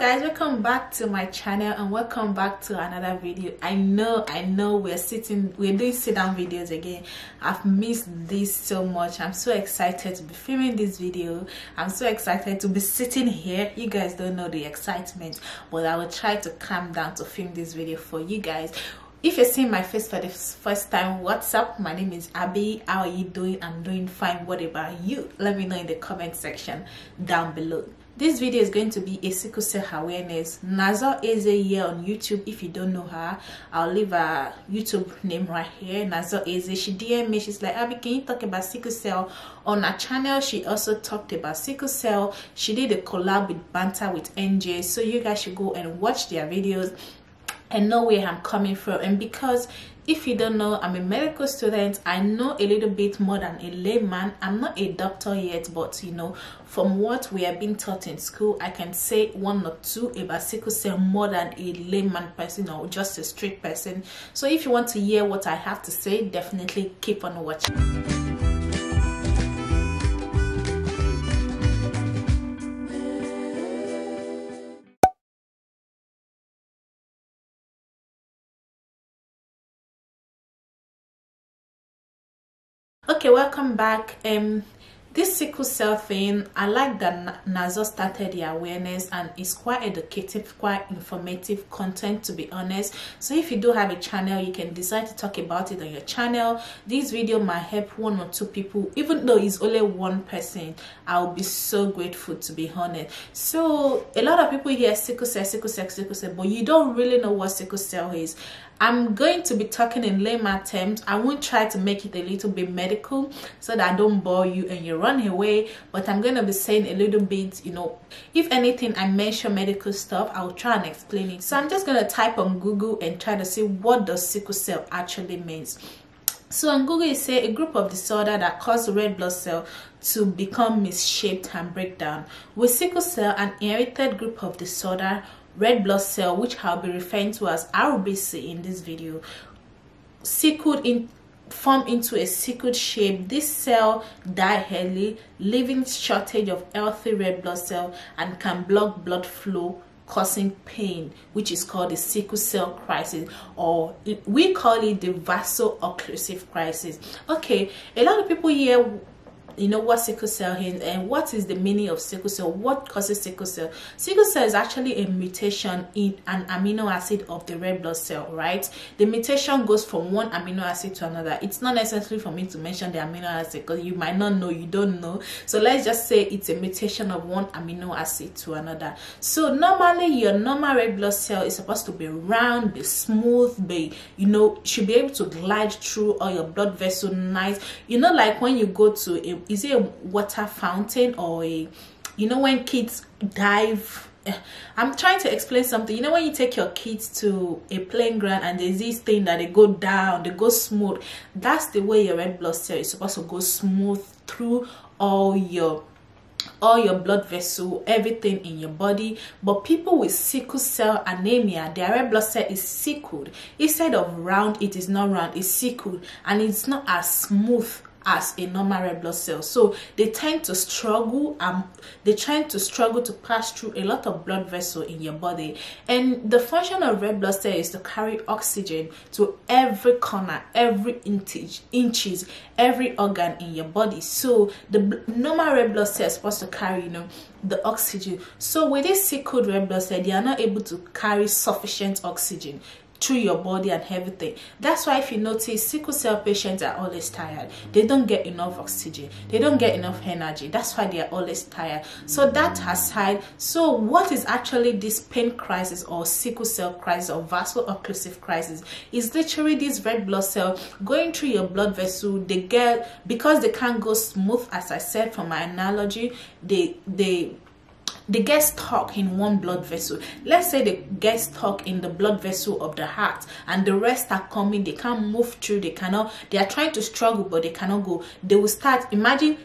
guys welcome back to my channel and welcome back to another video. I know i know we're sitting we're doing sit down videos again. I've missed this so much. I'm so excited to be filming this video. I'm so excited to be sitting here. You guys don't know the excitement but i will try to calm down to film this video for you guys. If you're seeing my face for the first time what's up? My name is abby. How are you doing? I'm doing fine. What about you? Let me know in the comment section down below this video is going to be a sickle cell awareness. Nazor Eze here on YouTube. If you don't know her I'll leave her YouTube name right here. Nazor Eze she DM me. She's like Abby can you talk about sickle cell? On her channel she also talked about sickle cell. She did a collab with Banter with NJ so you guys should go and watch their videos and know where I'm coming from. And because if you don't know i'm a medical student. I know a little bit more than a layman. I'm not a doctor yet but you know from what we have been taught in school i can say one or two about sickle cell more than a layman person or just a straight person. So if you want to hear what i have to say definitely keep on watching okay welcome back. Um this sickle cell thing i like that nazor started the awareness and it's quite educative quite informative content to be honest. So if you do have a channel you can decide to talk about it on your channel. This video might help one or two people even though it's only one person. I'll be so grateful to be honest. So a lot of people hear sickle cell sickle cell sickle cell but you don't really know what sickle cell is I'm going to be talking in layman terms. I won't try to make it a little bit medical so that I don't bore you and you run away. But I'm going to be saying a little bit, you know, if anything, I mention medical stuff, I'll try and explain it. So I'm just going to type on Google and try to see what does sickle cell actually means. So on Google, it say a group of disorder that cause red blood cell to become misshaped and break down. With sickle cell, an inherited group of disorder red blood cell which I'll be referring to as RBC in this video sickled in form into a sickled shape. This cell die early leaving shortage of healthy red blood cell and can block blood flow causing pain which is called the sickle cell crisis or we call it the vaso-occlusive crisis. Okay a lot of people here you know what sickle cell is and what is the meaning of sickle cell? What causes sickle cell? Sickle cell is actually a mutation in an amino acid of the red blood cell right? The mutation goes from one amino acid to another. It's not necessary for me to mention the amino acid because you might not know you don't know. So let's just say it's a mutation of one amino acid to another. So normally your normal red blood cell is supposed to be round be smooth be you know should be able to glide through all your blood vessel nice. You know like when you go to a is it a water fountain or a you know when kids dive eh, I'm trying to explain something. You know when you take your kids to a playing ground and there's this thing that they go down, they go smooth. That's the way your red blood cell is supposed to go smooth through all your all your blood vessel everything in your body but people with sickle cell anemia their red blood cell is sickled instead of round it is not round it's sickled and it's not as smooth as a normal red blood cell. So they tend to struggle um they tend to struggle to pass through a lot of blood vessel in your body. And the function of red blood cell is to carry oxygen to every corner every inch inches every organ in your body. So the normal red blood cell is supposed to carry you know the oxygen. So with this sickled red blood cell they are not able to carry sufficient oxygen through your body and everything. That's why if you notice, sickle cell patients are always tired. They don't get enough oxygen. They don't get enough energy. That's why they are always tired. So that aside, so what is actually this pain crisis or sickle cell crisis or vaso-occlusive crisis? Is literally this red blood cell going through your blood vessel. They get, because they can't go smooth, as I said from my analogy, they, they, they get stuck in one blood vessel. Let's say they get stuck in the blood vessel of the heart and the rest are coming. They can't move through. They cannot they are trying to struggle but they cannot go. They will start imagine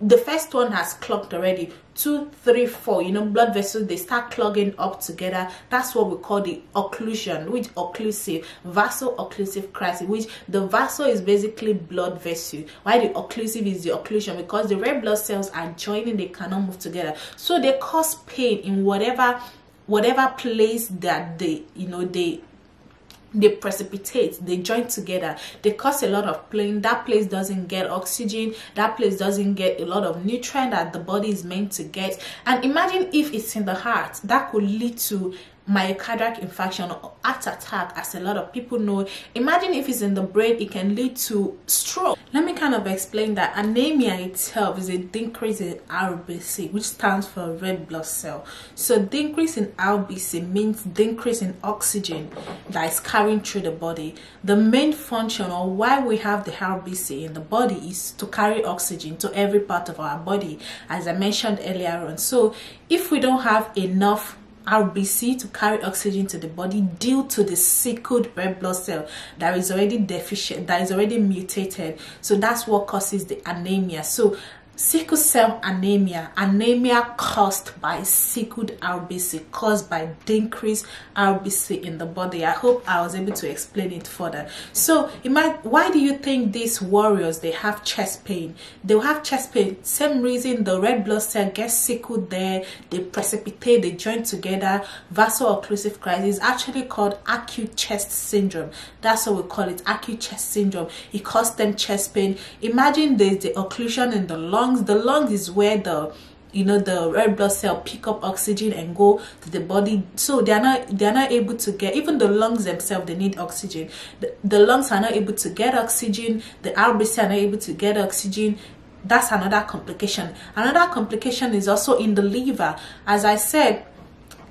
the first one has clogged already. Two three four you know blood vessels they start clogging up together. That's what we call the occlusion which occlusive vaso-occlusive crisis which the vaso is basically blood vessel. Why the occlusive is the occlusion? Because the red blood cells are joining they cannot move together. So they cause pain in whatever whatever place that they you know they they precipitate they join together. They cause a lot of pain. That place doesn't get oxygen. That place doesn't get a lot of nutrient that the body is meant to get. And imagine if it's in the heart that could lead to myocardial infarction or heart attack as a lot of people know. Imagine if it's in the brain it can lead to stroke. Let me kind of explain that. Anemia itself is a decrease in rbc which stands for red blood cell. So decrease in rbc means decrease in oxygen that is carrying through the body. The main function or why we have the rbc in the body is to carry oxygen to every part of our body as i mentioned earlier on. So if we don't have enough RBC to carry oxygen to the body due to the sickled red blood cell that is already deficient, that is already mutated. So that's what causes the anemia. So sickle cell anemia anemia caused by sickled rbc caused by decreased rbc in the body. I hope i was able to explain it further. So might, why do you think these warriors they have chest pain? They'll have chest pain same reason the red blood cell gets sickled there they precipitate they join together vaso-occlusive crisis actually called acute chest syndrome. That's what we call it acute chest syndrome. It causes them chest pain. Imagine there's the occlusion in the lung lungs the lungs is where the you know the red blood cell pick up oxygen and go to the body. So they're not they're not able to get even the lungs themselves they need oxygen. The, the lungs are not able to get oxygen the rbc are not able to get oxygen. That's another complication. Another complication is also in the liver. As i said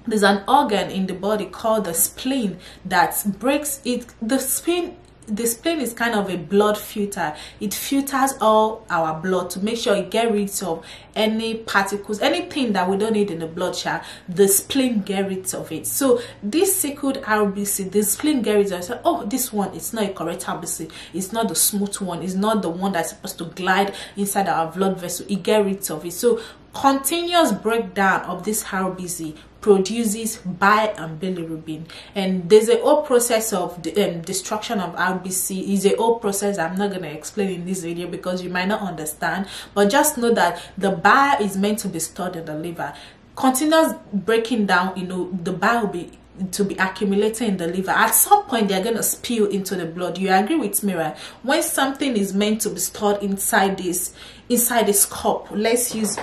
there's an organ in the body called the spleen that breaks it. The spleen the spleen is kind of a blood filter. It filters all our blood to make sure it get rid of any particles anything that we don't need in the blood share the spleen get rid of it. So this sickled rbc the spleen get rid of it. So, oh this one it's not a correct rbc it's not the smooth one. It's not the one that's supposed to glide inside our blood vessel. It get rid of it. So continuous breakdown of this rbc produces bile and bilirubin. And there's a whole process of um, destruction of RBC is a whole process. I'm not going to explain in this video because you might not understand. But just know that the bile is meant to be stored in the liver. Continuous breaking down you know the bile will be to be accumulating in the liver. At some point they're going to spill into the blood. You agree with me right? When something is meant to be stored inside this inside this cup let's use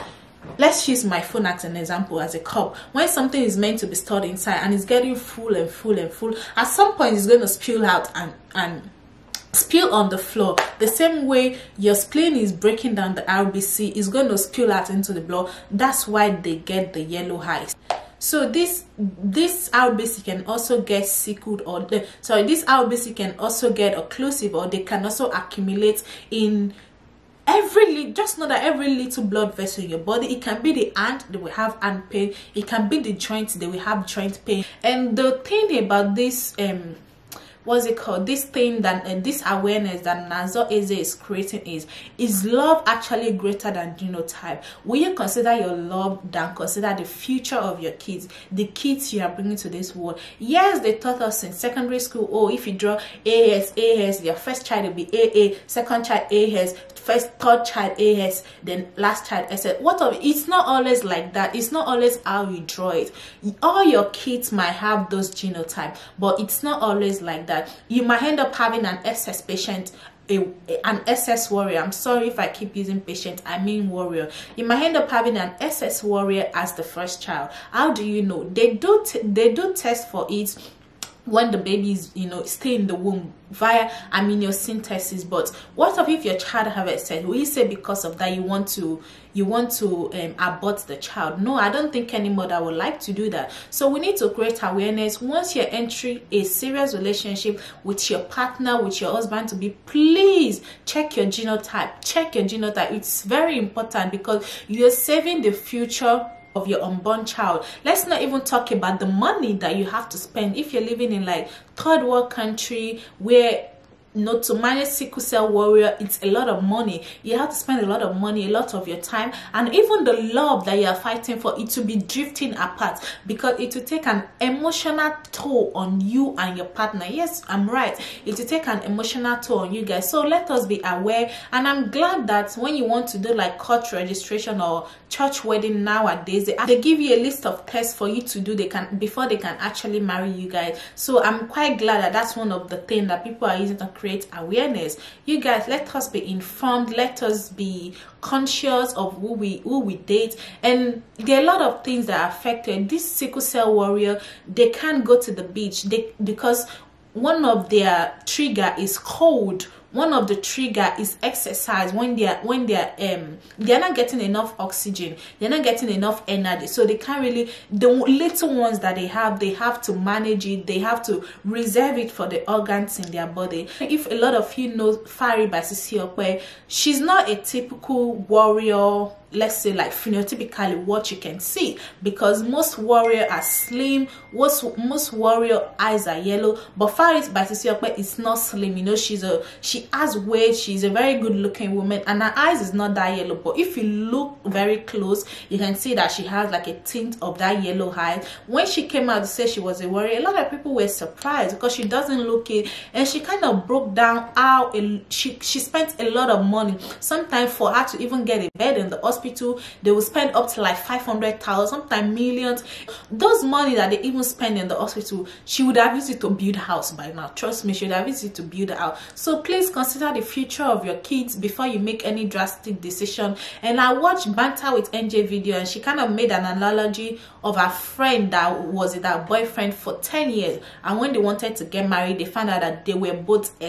let's use my phone as an example as a cup. When something is meant to be stored inside and it's getting full and full and full at some point it's going to spill out and and spill on the floor. The same way your spleen is breaking down the rbc is going to spill out into the blood. That's why they get the yellow eyes so this this rbc can also get sickled or the, sorry this rbc can also get occlusive or they can also accumulate in every just know that every little blood vessel in your body it can be the hand they will have hand pain it can be the joints they will have joint pain. And the thing about this um what's it called? This thing that uh, this awareness that Nazor Eze is creating is is love actually greater than genotype? Will you consider your love than consider the future of your kids the kids you are bringing to this world? Yes they taught us in secondary school oh if you draw AS AS your first child will be AA second child AS first third child AS then last child SS what of it's not always like that. It's not always how you draw it. All your kids might have those genotype but it's not always like that you might end up having an SS patient a, an SS warrior. I'm sorry if I keep using patient, I mean warrior. You might end up having an SS warrior as the first child. How do you know? They do they do test for it when the baby is you know stay in the womb via amniocentesis. But what if your child have said will you say because of that you want to you want to um, abort the child? No i don't think any mother would like to do that. So we need to create awareness. Once you're entering a serious relationship with your partner with your husband to be please check your genotype. Check your genotype. It's very important because you're saving the future of your unborn child. Let's not even talk about the money that you have to spend. If you're living in like third world country where know to manage sickle cell warrior. It's a lot of money. You have to spend a lot of money a lot of your time and even the love that you are fighting for it to be drifting apart because it will take an emotional toll on you and your partner. Yes i'm right. It will take an emotional toll on you guys. So let us be aware and i'm glad that when you want to do like court registration or church wedding nowadays they, they give you a list of tests for you to do. They can before they can actually marry you guys. So i'm quite glad that that's one of the things that people are using to create awareness. You guys let us be informed. Let us be conscious of who we who we date. And there are a lot of things that are affected. This sickle cell warrior they can't go to the beach. They because one of their trigger is cold one of the trigger is exercise when they're when they're um they're not getting enough oxygen they're not getting enough energy. So they can't really the little ones that they have they have to manage it they have to reserve it for the organs in their body. If a lot of you know Faari by Sisi she's not a typical warrior let's say like phenotypically what you can see because most warrior are slim most most warrior eyes are yellow but Faris Sisi is not slim you know she's a she has weight she's a very good looking woman and her eyes is not that yellow but if you look very close you can see that she has like a tint of that yellow eye. When she came out to say she was a warrior a lot of people were surprised because she doesn't look it and she kind of broke down how a, she she spent a lot of money sometimes for her to even get a bed in the hospital hospital they will spend up to like 500,000 sometimes millions. Those money that they even spend in the hospital she would have used it to build a house by now. Trust me she would have used it to build house. So please consider the future of your kids before you make any drastic decision. And i watched banter with nj video and she kind of made an analogy of a friend that was that boyfriend for 10 years. And when they wanted to get married they found out that they were both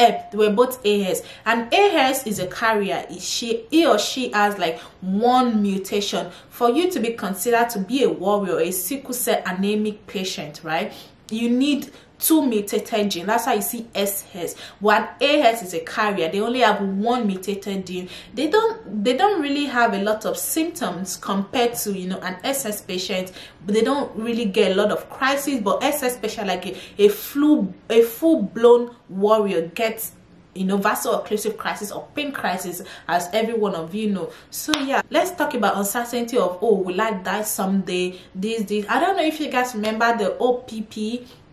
they were both AS and AS is a carrier. She he or she has like one mutation. For you to be considered to be a warrior a sickle cell anemic patient right you need two mutated gene that's how you see ss one as is a carrier. They only have one mutated gene they don't they don't really have a lot of symptoms compared to you know an ss patient. But they don't really get a lot of crisis but ss patient like a, a flu a full-blown warrior gets you know vaso-occlusive crisis or pain crisis as every one of you know. So yeah let's talk about uncertainty of oh will i die someday? This this. I don't know if you guys remember the opp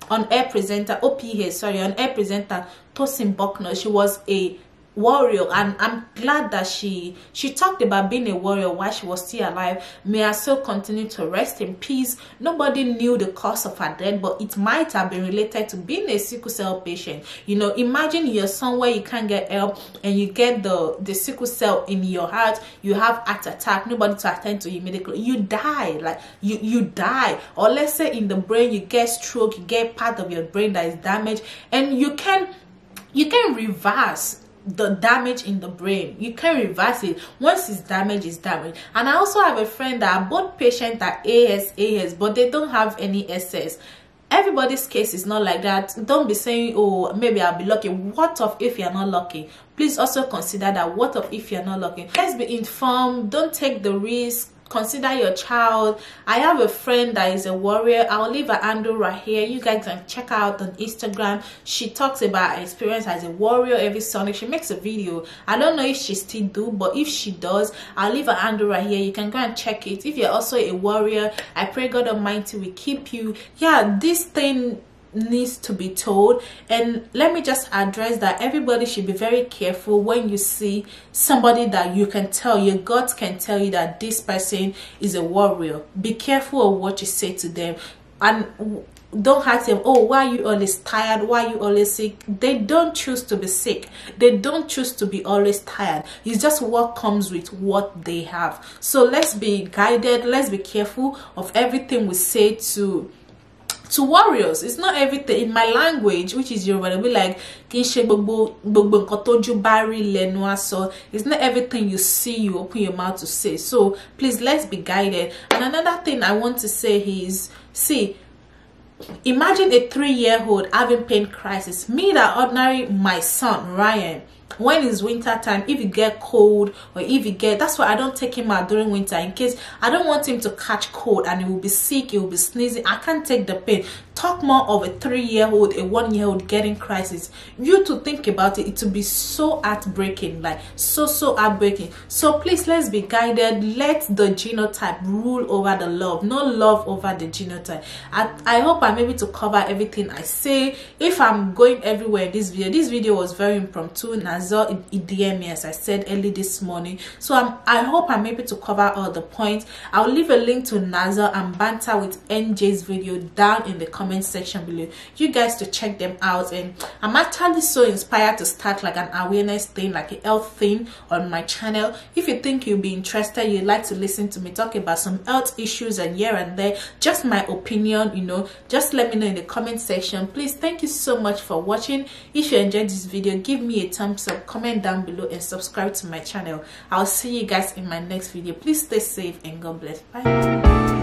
on air presenter OPA sorry on air presenter Tosin Bucknor she was a warrior and i'm glad that she she talked about being a warrior while she was still alive. May i still continue to rest in peace. Nobody knew the cause of her death but it might have been related to being a sickle cell patient. You know imagine you're somewhere you can't get help and you get the the sickle cell in your heart. You have heart attack. Nobody to attend to you immediately. You die like you you die. Or let's say in the brain you get stroke you get part of your brain that is damaged and you can you can reverse the damage in the brain. You can reverse it. Once it's damaged it's damaged. And i also have a friend that both patient are as as but they don't have any ss everybody's case is not like that. Don't be saying oh maybe i'll be lucky. What of if you're not lucky? Please also consider that what of if you're not lucky? Let's be informed. Don't take the risk consider your child. I have a friend that is a warrior. I'll leave her handle right here. You guys can check out on instagram. She talks about her experience as a warrior every sunday. She makes a video. I don't know if she still do but if she does i'll leave her handle right here. You can go and check it. If you're also a warrior i pray god almighty will keep you. Yeah this thing needs to be told. And let me just address that everybody should be very careful when you see somebody that you can tell your gut can tell you that this person is a warrior. Be careful of what you say to them. And don't ask them oh why you always tired? Why you always sick? They don't choose to be sick. They don't choose to be always tired. It's just what comes with what they have. So let's be guided. Let's be careful of everything we say to to warriors. It's not everything. In my language which is Yoruba they'll be like kì í ṣe gbogbo gbogbo nǹkan tójú it's not everything you see you open your mouth to say. So please let's be guided. And another thing I want to say is see imagine a three-year-old having pain crisis. Me that ordinary my son Ryan when it's winter time? If you get cold or if you get that's why i don't take him out during winter in case i don't want him to catch cold and he will be sick he will be sneezing. I can't take the pain talk more of a three-year-old a one-year-old getting crisis. You to think about it it will be so heartbreaking like so so heartbreaking. So please let's be guided. Let the genotype rule over the love. No love over the genotype. I, I hope i'm able to cover everything i say. If i'm going everywhere in this video this video was very impromptu. Nazor dm me as i said early this morning. So I'm, i hope i'm able to cover all the points. I'll leave a link to nazor and banter with nj's video down in the comment section below. You guys to check them out. And i'm actually so inspired to start like an awareness thing like a health thing on my channel. If you think you'll be interested you'd like to listen to me talk about some health issues and here and there just my opinion you know just let me know in the comment section. Please thank you so much for watching. If you enjoyed this video give me a thumbs up comment down below and subscribe to my channel. I'll see you guys in my next video. Please stay safe and god bless. Bye